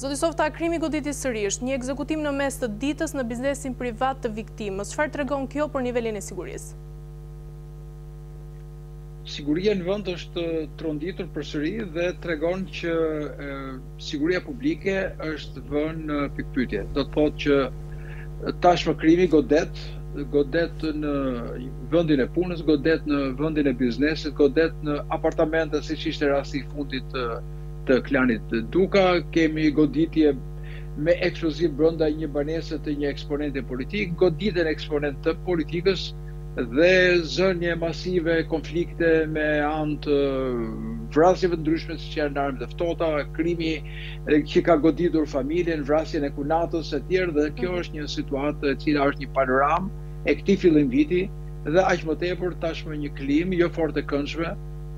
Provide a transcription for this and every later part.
Zoti Softa, krimi goditi sërish, një ekzekutim në mes të ditës në biznesin privat të viktimës. Çfarë tregon kjo për nivelin e sigurisë? Siguria në vend është tronditur përsëri dhe tregon që e, siguria publike është vënë në pikëpyetje. Do të thotë që tashmë krimi godet, godet në vendin e punës, godet në vendin e biznesit, godet në apartamente siç ishte rasti i fundit të klanit Çeka, kemi goditje me eksploziv brenda një banese të një eksponenti politik, goditen eksponentë të politikës dhe zënie masive konflikte me anë të vrasjeve të ndryshme siç janë me armë të ftohta, krimi që ka goditur familjen, vrasjen e kunatës etj. Dhe kjo është një situatë e cila është një panoramë e këtij fillim viti dhe aq më tepër tashmë një klimë jo fort e këndshme,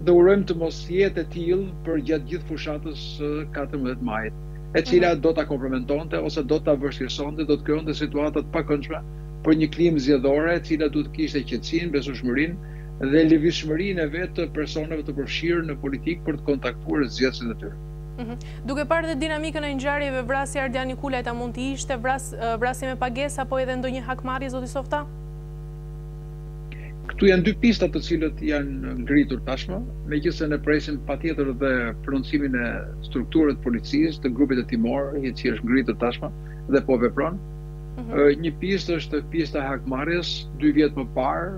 dhe urojmë të mos jetë e tillë përgjatë gjithë fushatës së katërmbëdhjetë majit, e cila do ta kompromentonte ose do ta vështirësonte, do të krijonte situata të pakëndshme për një klimë zgjedhore e cila duhet të kishte qetësinë, besueshmërinë dhe lëvizshmërinë e vetë personave të përfshirë në politikë për të kontaktuar zgjedhësit e tyre. Duke parë dhe dinamikën e ngjarjeve, vrasja e Ardian Nikulajt a mund të ishte vrasje me pagesë apo edhe ndonjë hakmarrje, zoti Softa? Këtu janë dy pista të cilat janë ngritur tashmë, megjithëse ne presim patjetër dhe prononcimin e strukturave të policisë, të grupit hetimor, i cili është ngritur tashmë dhe po vepron. Një pistë është pista e hakmarrjes, dy vjet më parë,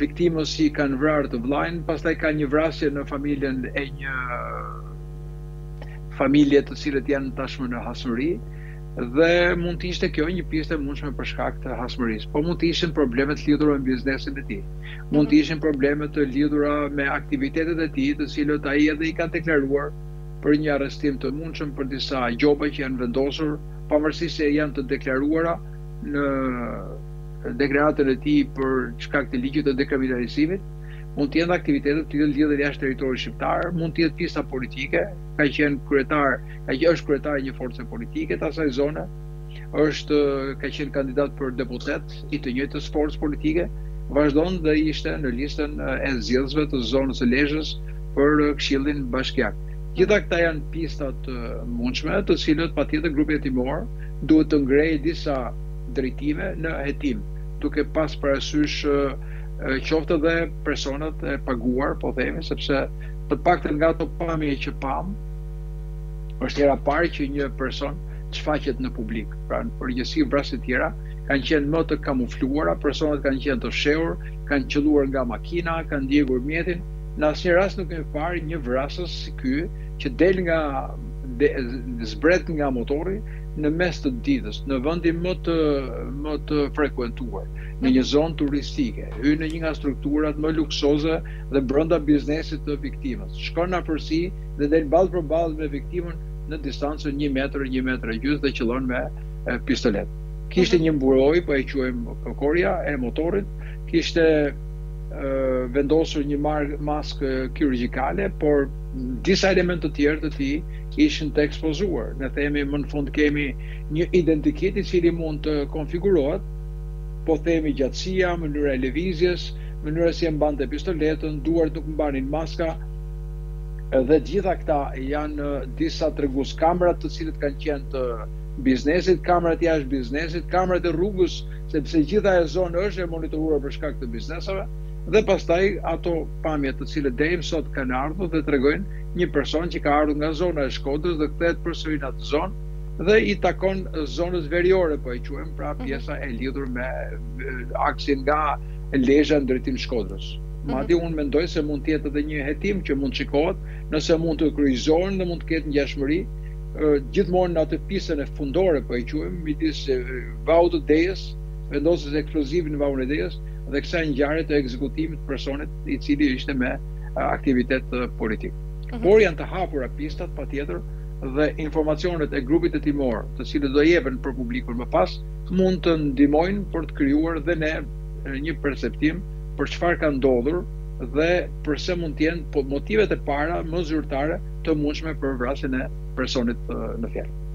viktimës i kanë vrarë të vëllain, pastaj ka një vrasje në familjen e një familje të cilat janë tashmë në hasmëri, Dhe mund të ishte kjo një pistë e mundshme për shkak të hasmërisë. Po mund të ishin probleme të lidhura me biznesin e tij. Mund të ishin probleme të lidhura me aktivitetet e tij, të cilat ai edhe i ka deklaruar për një arrestim të mundshëm për disa gjoba që janë vendosur, pavarësisht se janë të deklaruara në deklaratën e tij për shkak të ligjit të dekriminalizimit. Mund të jenë aktivitete të cilat lidhen jashtë territorit shqiptar, mund të jetë pista politike, ka qenë kryetar Ai është kryetar i një force politike të asaj zone, është ka qenë kandidat për deputet i të njëjtës forcë politike, vazhdon dhe ishte në listën e zgjedhësve të zonës së Lezhës për Këshillin Bashkiak. Gjitha këta janë pista të mundshme, të cilat patjetër grupi hetimor duhet të ngrejë disa drejtime në hetim, duke pas parasysh qoftë edhe personat e paguar, po themi, sepse të paktën nga ato pamje që pamë, Është hera e parë që një person shfaqet në publik. Pra, në përgjithësi vrasjet e tjera kanë qenë më të kamufluara, personat kanë qenë të fshehur, kanë qëlluar nga makina, kanë djegur mjetin. Në asnjë rast nuk kemi parë një vrasës si ky që del nga zbret nga motori në mes të ditës, në vendin më të më të frekuentuar, në një zonë turistike, hyn në një nga strukturat më luksoze dhe brenda biznesit të viktimës, shkon në afërsi dhe del ballë për ballë me viktimën në distancën një metër, një metër e gjysmë dhe qëllon me pistoletë. Kishte një mburojë, po e quajmë kokorja e motorit, kishte vendosur një maskë kirurgjikale, por disa elementë të tjerë të tij ishin të ekspozuar. Ne themi më në fund kemi një identikit i cili mund të konfigurohet, po themi gjatësia, mënyra e lëvizjes, mënyra si e mbante pistoletën, duart nuk mbanin maska, Dhe të gjitha këta janë disa tregues, kamerat të cilat kanë qenë të biznesit, kamerat jashtë biznesit, kamerat e rrugës, sepse gjithë ajo zonë është e monitoruar për shkak të bizneseve, dhe pastaj ato pamje të cilat deri më sot kanë ardhur dhe tregojnë një person që ka ardhur nga zona e Shkodrës dhe kthehet përsëri në atë zonë dhe i takon zonës veriore, po e quajmë, pra pjesa e lidhur me aksin nga Lezha në drejtim të Shkodrës. Madje unë mendoj se mund të jetë edhe një hetim që mund të shikohet, nëse mund të kryqëzohen dhe mund të ketë ngjashmëri gjithmonë në atë pistën e fundore po e quajmë midis Vaut të Dejës, vendosjes së eksplozivit në Vaun e Dejës dhe kësaj ngjarje të ekzekutimit të personit i cili ishte me aktivitet politik. Por janë të hapura pistat patjetër dhe informacionet e grupit hetimor, të cilat do jepen për publikun më pas, mund të ndihmojnë për të krijuar dhe ne një perceptim për çfarë ka ndodhur dhe përse mund të jenë motivet e para më zyrtare të mundshme për vrasjen e personit në fjalë.